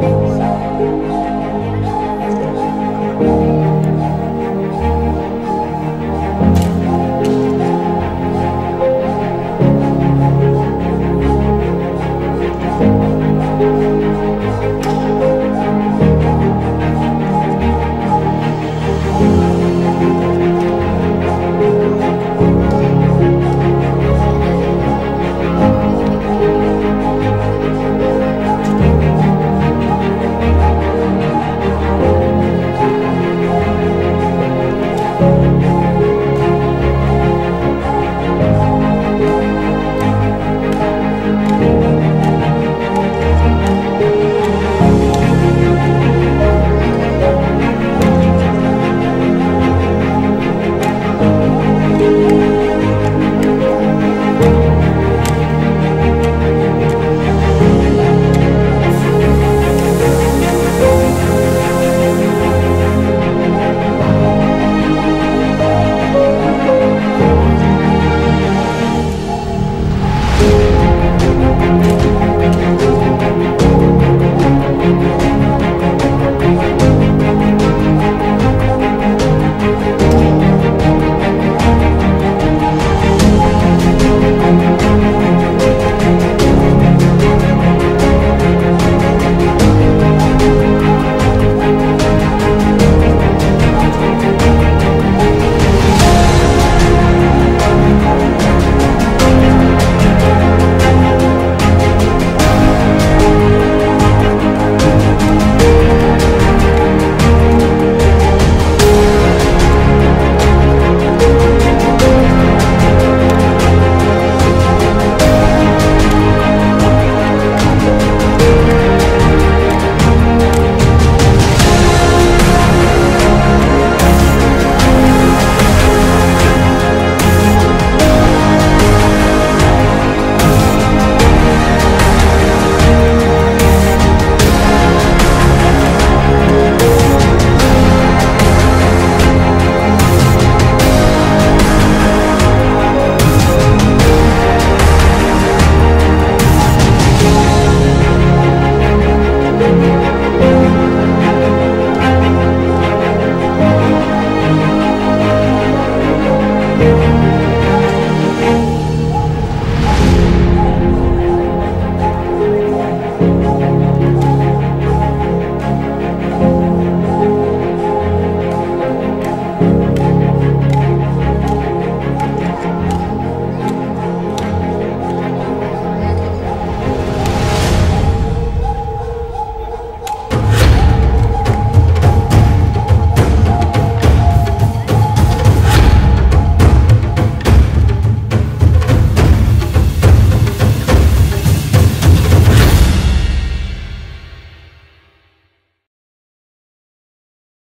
Lord.